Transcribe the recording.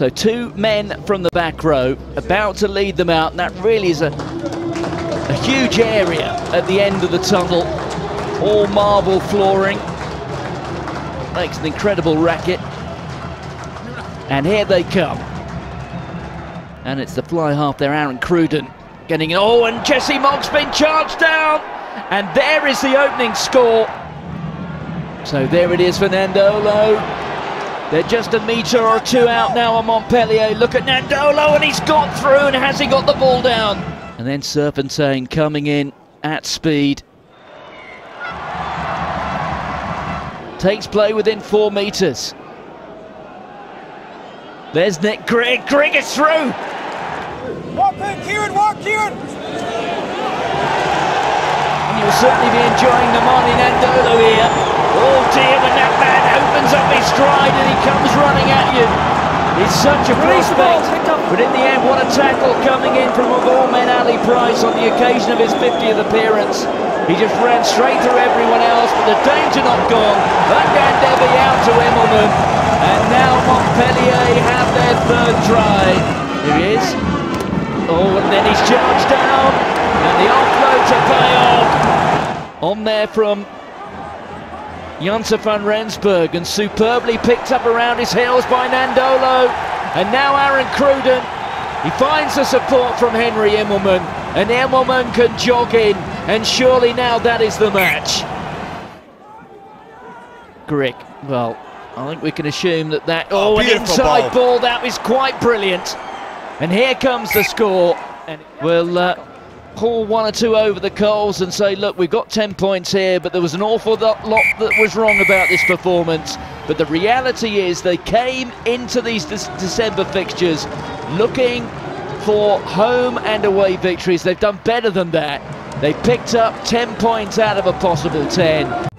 So two men from the back row about to lead them out, and that really is a, a huge area at the end of the tunnel. All marble flooring. Makes an incredible racket. And here they come. And it's the fly half there, Aaron Cruden getting it. Oh, and Jesse Mogg's been charged down. And there is the opening score. So there it is Fernando Nadolo. They're just a metre or two out now on Montpellier. Look at Nadolo, and he's got through, and has he got the ball down? And then Serfontein coming in at speed. Takes play within four metres. There's Nick Grigg. Grigg is through. Walk in, Kieran, walk, Kieran! And you'll certainly be enjoying the Martin Nadolo here. Oh dear, stride and he comes running at you. He's such a prospect. But in the end, what a tackle coming in from of all men, Ali Price, on the occasion of his 50th appearance. He just ran straight through everyone else, but the danger not gone. Van Dan Debbie out to Immelman. And now Montpellier have their third try. Here he is. Oh, and then he's charged down. And the offload to pay off. On there from Janse van Rensburg and superbly picked up around his heels by Nadolo. And now Aaron Cruden. He finds the support from Henry Immelman. And Immelman can jog in. And surely now that is the match. Grigg, well, I think we can assume that that... Oh, Oh, an beautiful inside ball. ball. That was quite brilliant. And here comes the score. And we'll uh, pull one or two over the coals and say, look, we've got 10 points here, but there was an awful lot that was wrong about this performance. But the reality is they came into these Dec- December fixtures looking for home and away victories. They've done better than that. They picked up 10 points out of a possible 10.